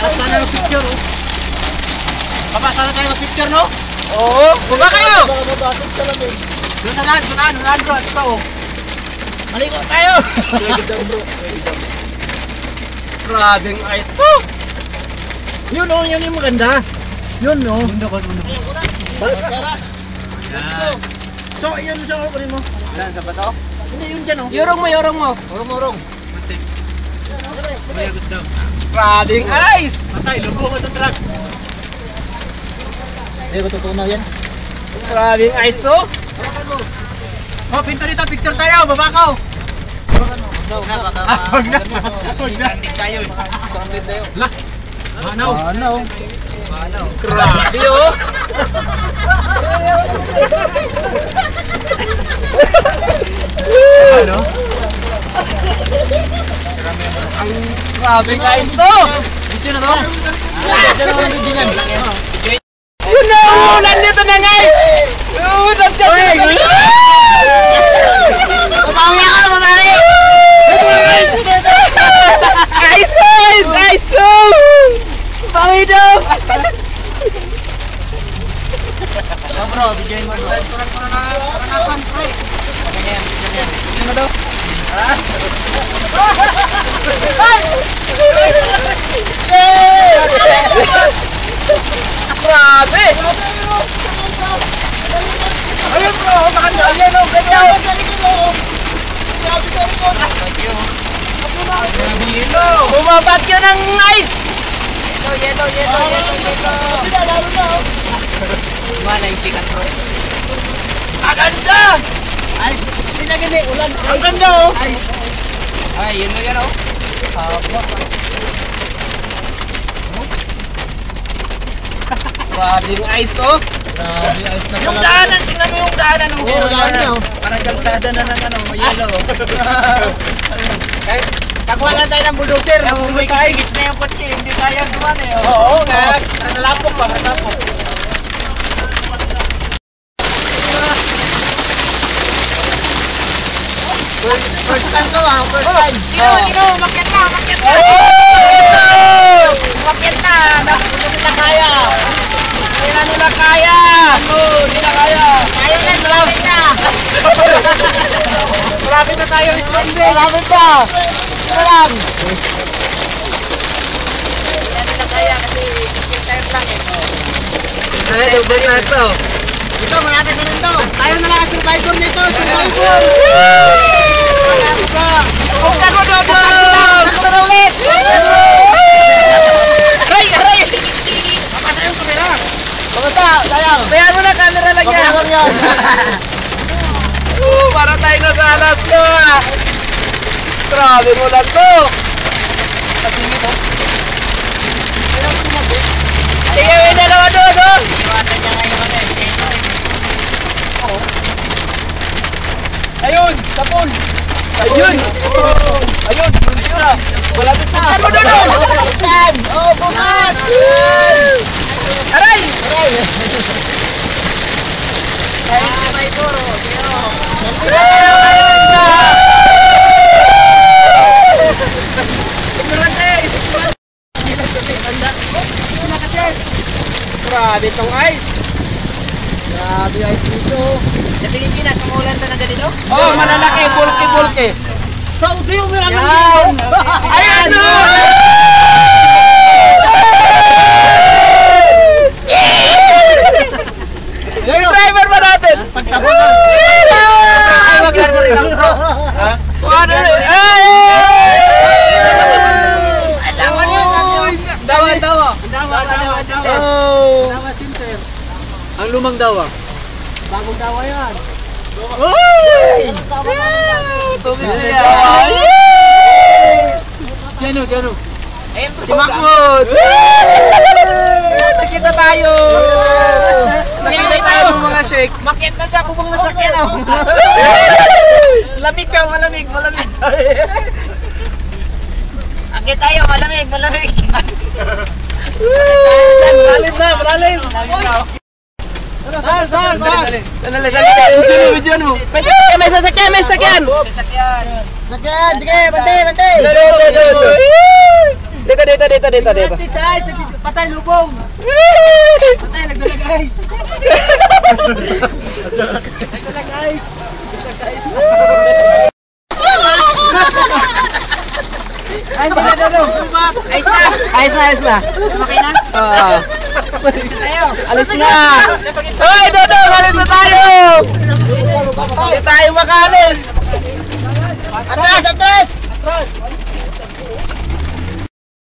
oh. Nice! Sana ng picture oh. Papa, sana tayo mag-picture no? Oo, baba kayo! Baka mabasag sa lamig. Doon na lang, doon na, doon na, bro. Ito oh. Maligo tayo! Grabing ice to! Yun oh, yun yung maganda. Yun oh. Mundo ko, mundo ko. So, yun sa kunin mo. Yan, sa bato? Hindi, yun dyan oh. Yorong mo, yorong mo. Murong-murong. Matik. May agad daw. Grabing ice! Patay, lubo ko itong truck. Hindi ko tutunaw yan. Grabing ice to! Oh, pinto dito, picture tayo, babakaw. No, Na, baka Ah, wag na. Wag na. tayo. Standard tayo. Lah. Manaw. Ano? Grabe oh! Ano? Ang grabing ice to! Video na to? Ah, dyan naman video niyan. Yun na! Nandito na guys! Oh, nandito na! Babawi ako, babawi! Ice to! Ice! To! Daw! Oh bro, videoin mo bro. Video na daw? Grabe! Ayun bro, makanda. Ayan oh, ganyan. Bumabad ka ng ice! Yelo, yelo, yelo, yelo, yelo. Mana yung sikat bro? Ang ganda! Ay, pinagini, ulan. Ang ganda oh. Ay, Ay, yun na yan oh. Haba. Grabing ice oh. grabe, ayos na Yung daanan, tingnan mo yung daanan. oh. Oo, daanan oh. Parang kalsada na ng ano, may yellow. Kahit, takuha lang tayo ng bulldozer. Kung may kisigis na yung kotse, hindi kaya duman eh. oh. Oo, nga. Nalapok ba? Nalapok. First time to ah, first time. Dino, Dino, umakyat na, umakyat na! Umakyat na! Hindi nila kaya! Hindi na nila kaya! Oo, hindi na kaya! Kaya yan, malapit na! Malapit na tayo. Malapit ka. Ito lang. Hindi na nila kaya kasi time lang eh. Ay, double na ito. Ito, malapit na rin to. Tayo na lang ang survivor nito. Survivor. Buksan mo, double! Ako na ulit. Aray, aray! Papasa yung kamera. Kamusta? Sayang. Bayan mo na camera lang yan. Okay lang yan. Uh, para tayo na sa Alaska! Grabe mo lang to! Kasingit oh. Sige, may dalawa doon, oh! Iwasan niya ngayon, ano Ayun, sa pool! Ayun! Ayun! Ayun! Malapit na! Saan mo doon, oh? Saan? Oh, bukas. Aray! Aray. Ayun si May Toro. Grabe tong ice. Grabe ice dito. Sa Pilipinas, umulan na ng ganito? Oh, malalaki, bulky-bulky. Saudi yung mga Yan! Ayan na! Yung driver ba natin? Pagtapos na. Ay, wag lang mo rin ako. Ha? Ano na? Ay! Dawa niyo! Dawa, dawa. Dawa, dawa, dawa. Oh! Dawa center. Ang lumang dawa. Bagong dawa yan. Uy! Tubig na yan. Si ano, si ano? Si Mahmoud! Nakita tayo! Nakita tayo ng mga shake. Makit na sa bubong nasakyan oh. Lamig ka, malamig, malamig. Akit tayo, malamig, malamig. Malalim na, malalim. Saan, saan, saan? Sandali, sandali. Video mo, video mo. May sasakyan, may sasakyan, may sasakyan. Sakyan, sige, bante, bante. Doon, doon, doon. Dito, dito, dito, dito, dito. Ate, guys, patay lubong. Patay, nagdala guys. Nagdala guys. Ay, sila na daw. Ayos na. Ayos na, ayos na. Okay na? Oo. Tayo. Alis na! Hoy, Dodong! Alis na tayo! Hindi tayo makalis! Atras, atras.